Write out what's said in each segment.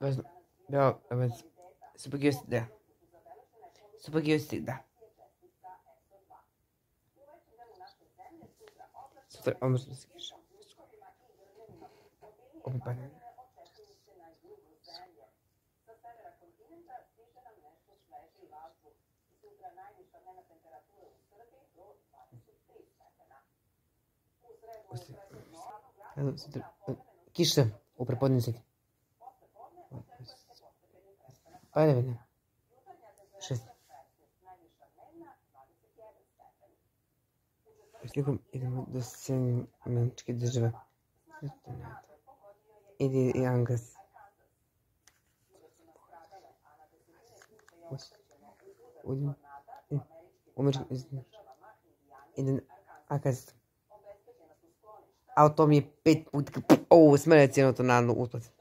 Vezno, ja, vez, supagiosti, da. Supagiosti, da. Sutra, odnosno se kiša. Opet padne. Evo, sutra, kiša u prepodne sati. Pa ne vidim. Постигам идемо до семенчки дъжва. Иди и Ангас. Один, умер, един Агас. А от то ми е пет пути. О, сменя цената на отпад.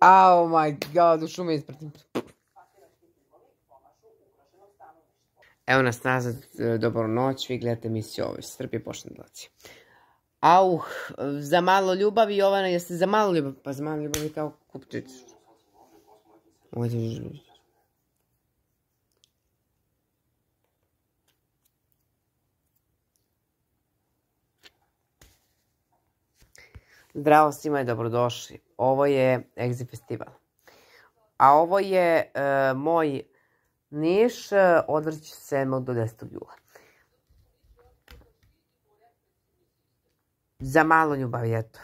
Ау, май гад, душу ме изпратим. Evo nas nazad, dobro noć, vi gledate emisiju ovoj, strpi pošnedlaci. Auh, za malo ljubavi, Jovana, jeste za malo ljubavi? Pa za malo ljubavi kao kupčić. Zdravo svima i dobrodošli. Ovo je Exi Festival. A ovo je e, moj Niš, e, odvrći 7. do 10. jula. Za malo ljubavi, eto.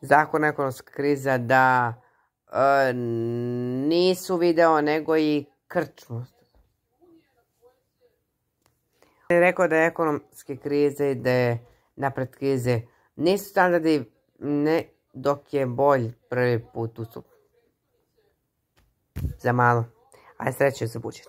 Zakon ekonomska kriza da e, nisu video nego i krčmu. Rekao da je ekonomske krize i da je napred krize nisu standardi ne dok je bolj prvi put u Za malo. Ajde sreće za budžet.